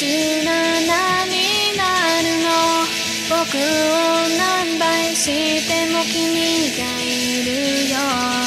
17になるの？僕を何倍しても君がいるよ。